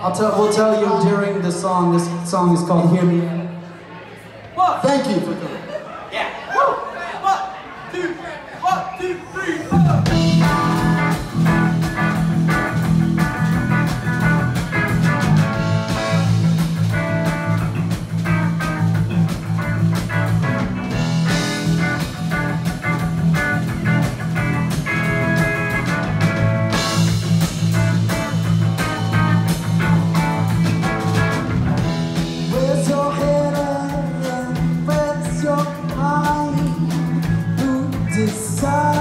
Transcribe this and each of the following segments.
I'll tell, we'll tell you during the song. This song is called Hear Me Out. Thank you for coming. falling, who decides?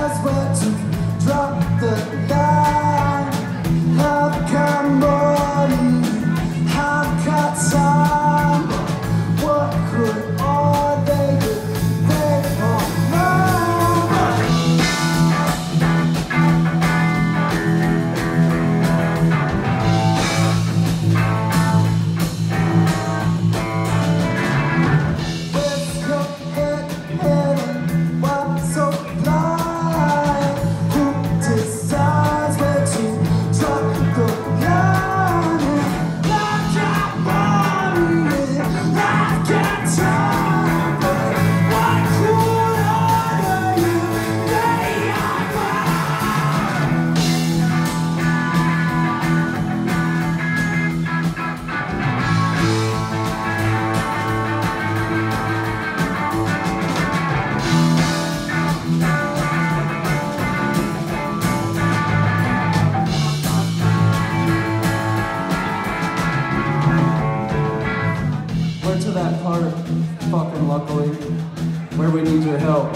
where we need your help.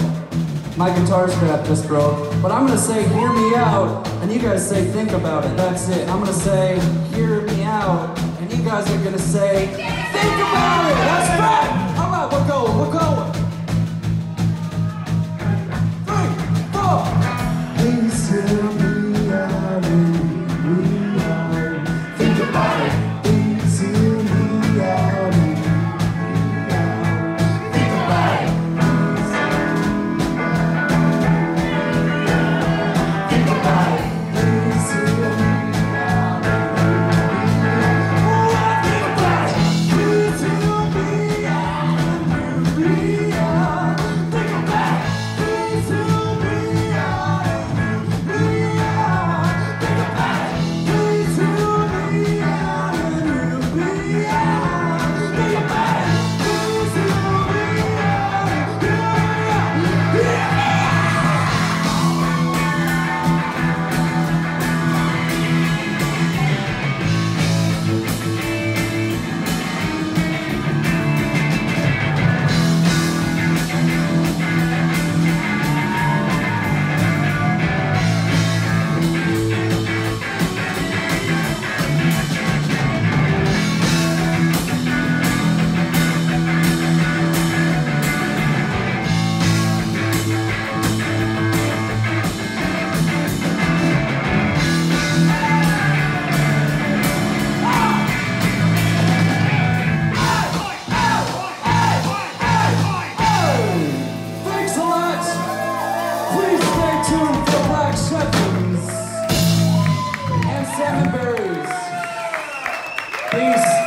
My guitar strap just broke, but I'm gonna say hear me out, and you guys say think about it. That's it. I'm gonna say hear me out, and you guys are gonna say think about it. That's right.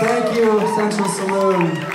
Thank you, Central Saloon.